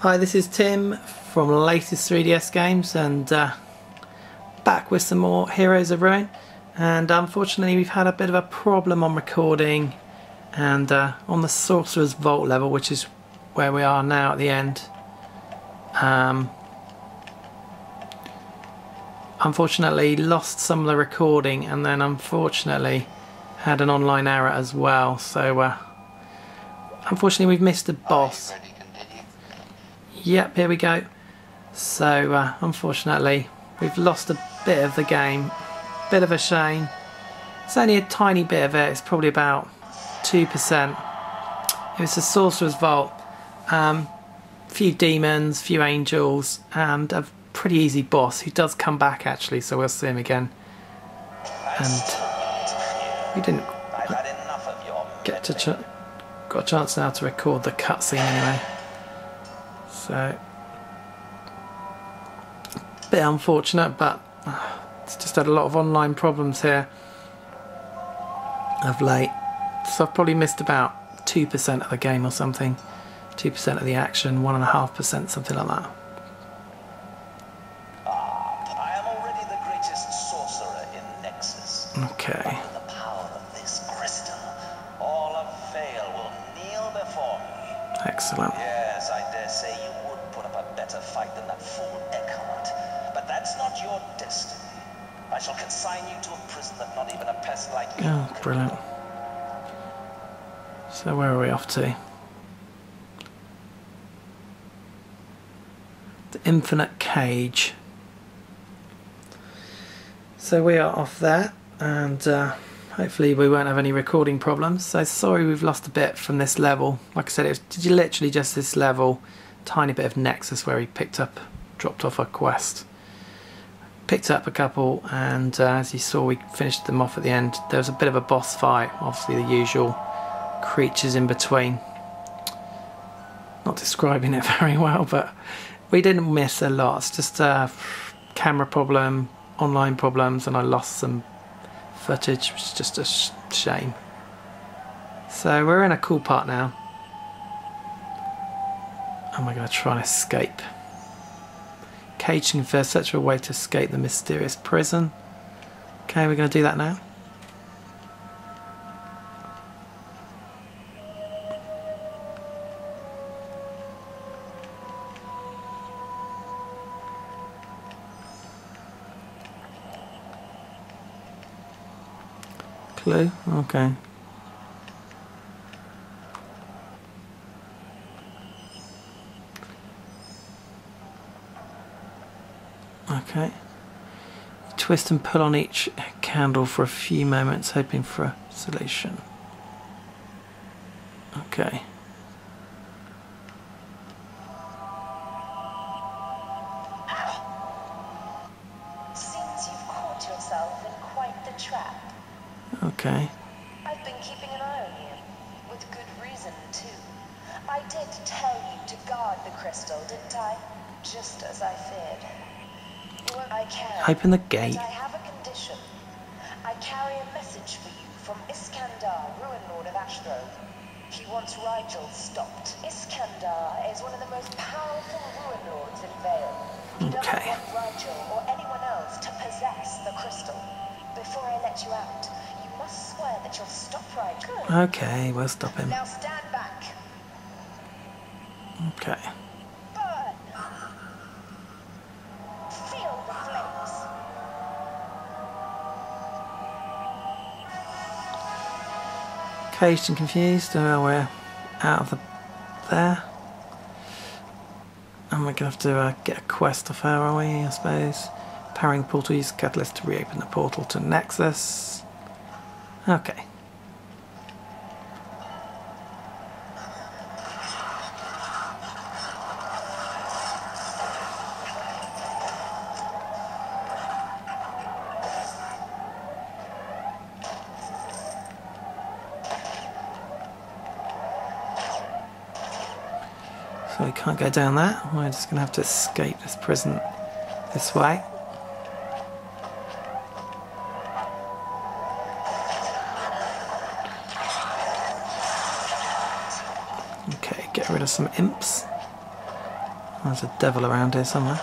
Hi, this is Tim from latest 3DS games and uh, back with some more Heroes of Ruin. And unfortunately we've had a bit of a problem on recording and uh, on the Sorcerer's Vault level which is where we are now at the end. Um, unfortunately lost some of the recording and then unfortunately had an online error as well. So uh, unfortunately we've missed a boss Yep, here we go. So, uh, unfortunately, we've lost a bit of the game. Bit of a shame. It's only a tiny bit of it. It's probably about 2%. It was the Sorcerer's Vault. Um, few demons, few angels, and a pretty easy boss who does come back actually, so we'll see him again. And we didn't get to ch got a chance now to record the cutscene anyway. So, bit unfortunate, but ah, it's just had a lot of online problems here of late. So I've probably missed about 2% of the game or something. 2% of the action, 1.5%, something like that. Okay. Excellent. I shall consign you to a prison that not even a pest like you. Oh, brilliant. So where are we off to? The Infinite Cage. So we are off there, and uh, hopefully we won't have any recording problems. So sorry we've lost a bit from this level. Like I said, it was literally just this level, tiny bit of Nexus where he picked up, dropped off a quest. Picked up a couple and uh, as you saw we finished them off at the end. There was a bit of a boss fight obviously the usual creatures in between. Not describing it very well but we didn't miss a lot. It's just a camera problem online problems and I lost some footage which is just a sh shame. So we're in a cool part now Oh am I going to try and escape Cage to confess such a way to escape the mysterious prison. Okay, we're going to do that now. Clue? Okay. Okay. Twist and pull on each candle for a few moments, hoping for a solution. Okay. Seems Open the gate. I have a condition. I carry a message for you from Iskandar, Ruin Lord of Ashgrove. He wants Rigel stopped. Iskandar is one of the most powerful Ruin Lords in Vale. He okay. doesn't want Rigel or anyone else to possess the crystal. Before I let you out, you must swear that you'll stop Rigel. Okay, we'll stop him. Now stand back. Okay. Caged and confused. We're out of the there. And we're gonna have to uh, get a quest off her, are we? I suppose. Powering portal. Use catalyst to reopen the portal to Nexus. Okay. Can't go down that. We're just going to have to escape this prison this way. Okay, get rid of some imps. There's a devil around here somewhere.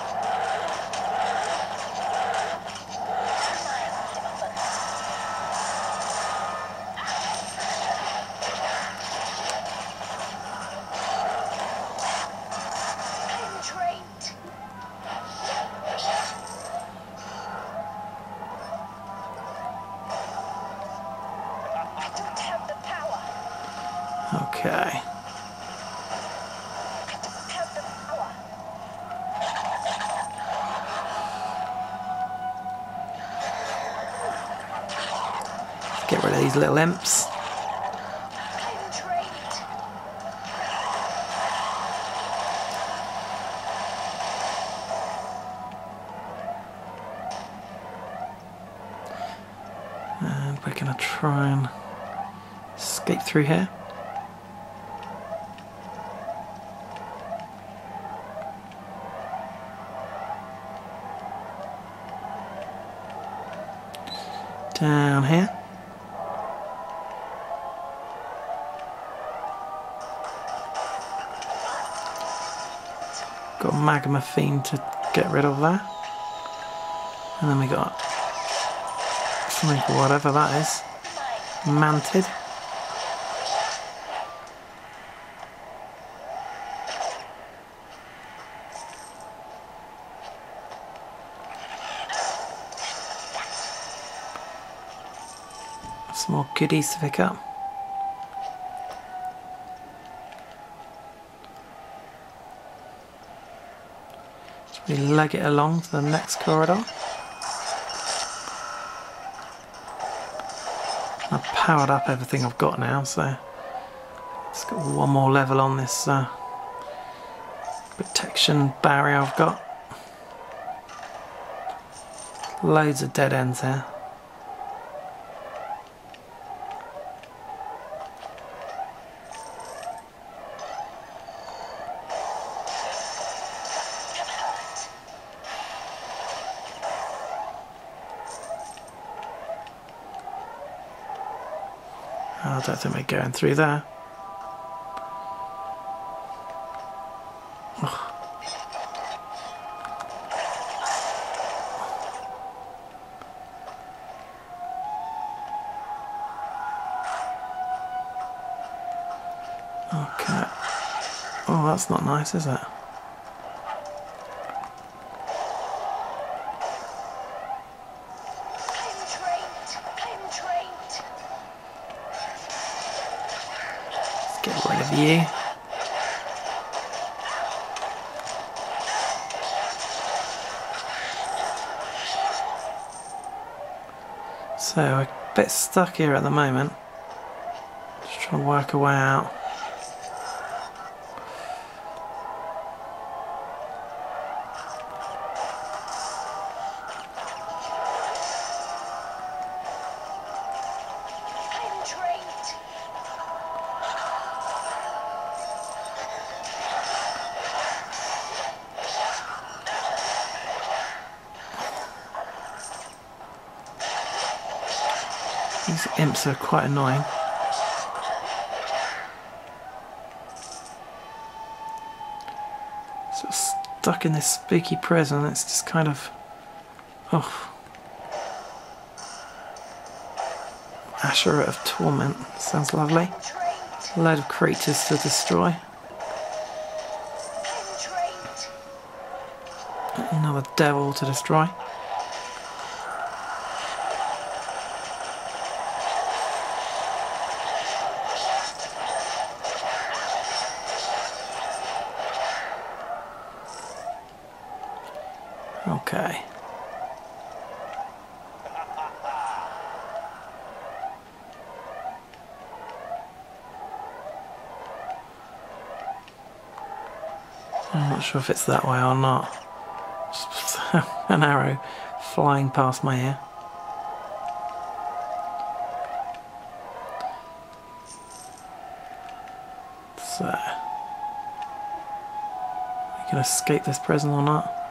Okay. Get rid of these little imps. And we're going to try and escape through here. Down here. Got magma fiend to get rid of that. And then we got something whatever that is. Manted. Some more goodies to pick up. We leg it along to the next corridor? I've powered up everything I've got now, so it's got one more level on this uh, protection barrier I've got. Loads of dead ends here. I don't think we're going through there. Ugh. Okay. Oh, that's not nice, is it? You. So a bit stuck here at the moment. Just trying to work a way out. These imps are quite annoying. Stuck in this spooky prison, it's just kind of. Oh. Asherah of Torment. Sounds lovely. A load of creatures to destroy. Another devil to destroy. Okay. I'm not sure if it's that way or not. An arrow flying past my ear. So, uh, we can escape this prison or not?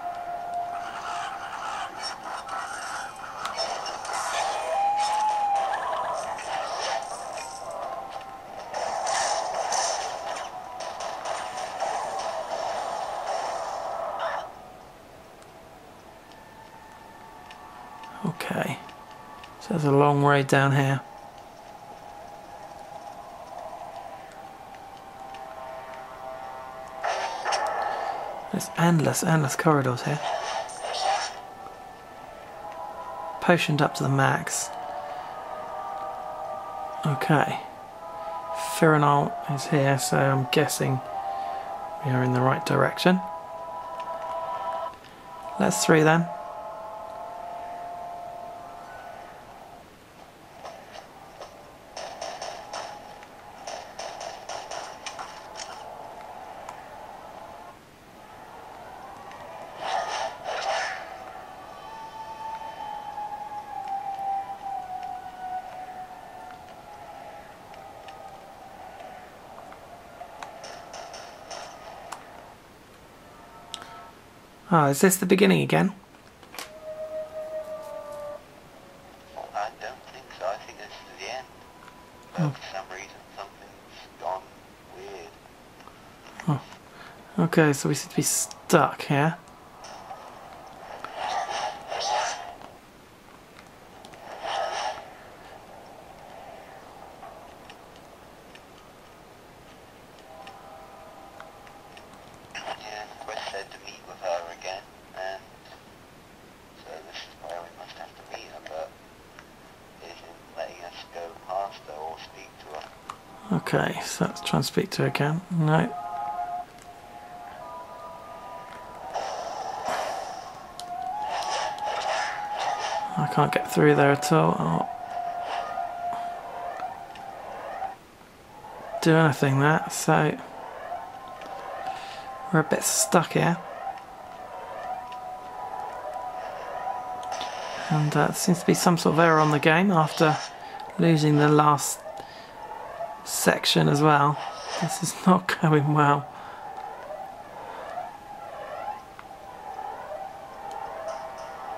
Okay. So there's a long road down here. There's endless, endless corridors here. Potioned up to the max. Okay. Firanal is here, so I'm guessing we are in the right direction. Let's three then. Is this the beginning again? I don't think so. I think this is the end. But hmm. for some reason, something's gone weird. Okay, so we seem to be stuck here. Yeah, Quest said to meet with her again, and so this is where we must have to meet her, but isn't letting us go past her or speak to her. Okay, so let's try and speak to her again. No. I can't get through there at all. Oh. Do anything there, so we're a bit stuck here. And uh, seems to be some sort of error on the game after losing the last section as well. This is not going well.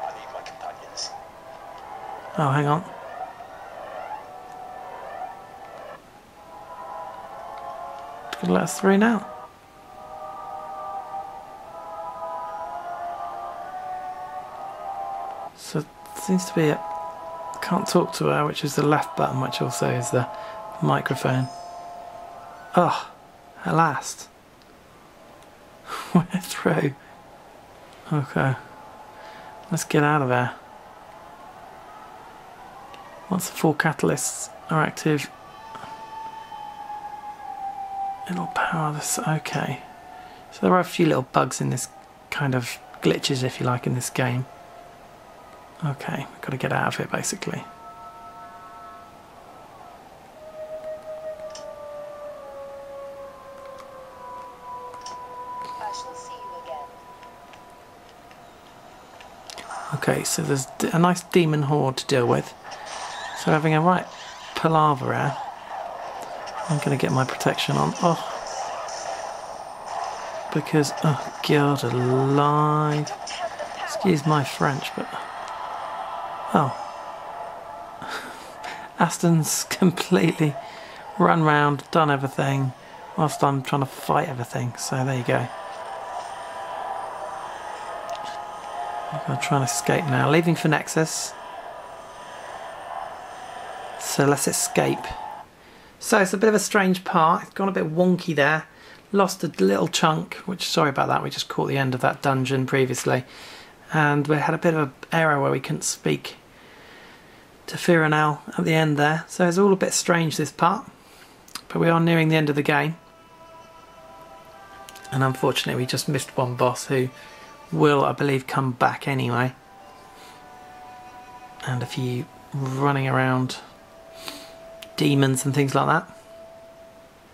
I need my companions. Oh, hang on. Could let us through now. So it seems to be a can't talk to her, which is the left button, which also is the microphone. Oh, at last. We're through. Okay. Let's get out of there. Once the four catalysts are active, it'll power this. Okay. So there are a few little bugs in this kind of glitches, if you like, in this game. Okay, we've got to get out of here basically. Okay, so there's a nice demon horde to deal with. So having a right palaver here. I'm going to get my protection on. Oh. Because, oh god alive. Excuse my French, but... Oh. Aston's completely run round, done everything, whilst I'm trying to fight everything. So there you go. I'm trying to escape now. Leaving for Nexus. So let's escape. So it's a bit of a strange part. It's gone a bit wonky there. Lost a little chunk, which sorry about that. We just caught the end of that dungeon previously. And we had a bit of an error where we couldn't speak to Firanel at the end there. So it's all a bit strange this part. But we are nearing the end of the game. And unfortunately we just missed one boss who will, I believe, come back anyway. And a few running around demons and things like that.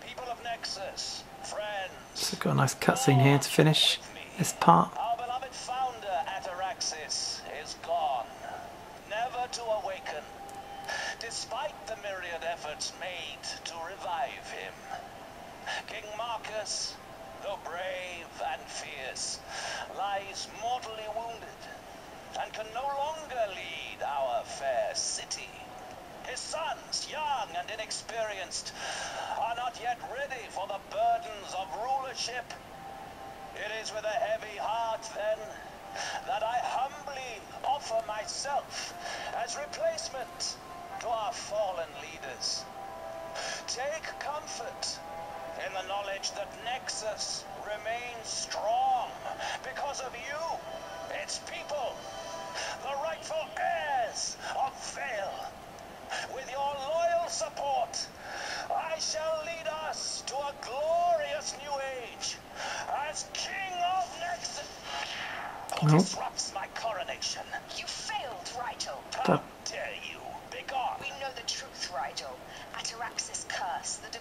People of Nexus, friends. So got a nice cutscene here to finish this part. Our beloved founder, Ataraxis, is gone, never to awaken, despite the myriad efforts made to revive him. King Marcus, though brave and fierce, lies mortally wounded and can no longer lead our fair city. His sons, young and inexperienced, are not yet ready for the burdens of rulership. It is with a heavy heart, then, that I humbly offer myself as replacement to our fallen leaders. Take comfort in the knowledge that Nexus remains strong because of you, its people, the rightful heirs of Vale. With your loyal support, I shall lead us to a glorious new age as King of Nexus. Who disrupts my coronation? You failed, Rigel. How dare you? Begone! We know the truth, Rigel. Ataraxis' curse, the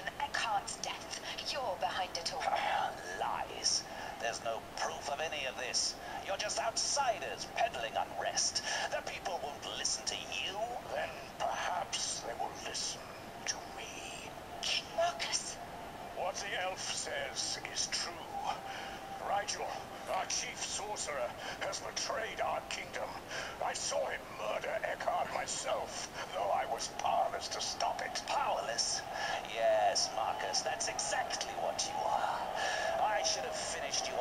invasion, Eckhart's death. You're behind it all. Ah, lies. There's no proof of any of this. You're just outsiders peddling unrest. The people won't listen to you. Then perhaps they will listen to me. King Marcus. What the elf says is true. Rigel, our chief sorcerer, has betrayed our kingdom. I saw him murder Eckhart myself, though I was powerless to stop it. Powerless? Yes, Marcus, that's exactly what you are. I should have finished you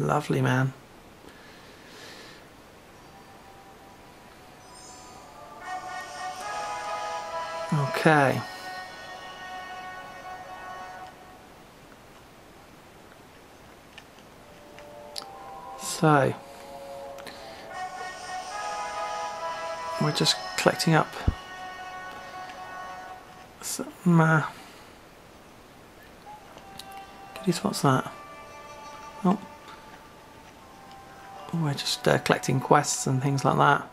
lovely man. Okay. So, we're just collecting up some uh, goodies. What's that? Oh, we're just uh, collecting quests and things like that.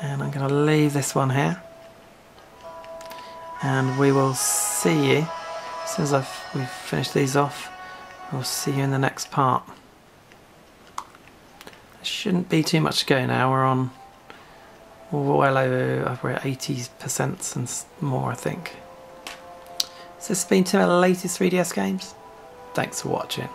And I'm going to leave this one here. And we will see you as soon as I've, we've finished these off. We'll see you in the next part. There shouldn't be too much to go now. We're on well over, we're at 80% and more, I think. So this has been to our latest 3DS games. Thanks for watching.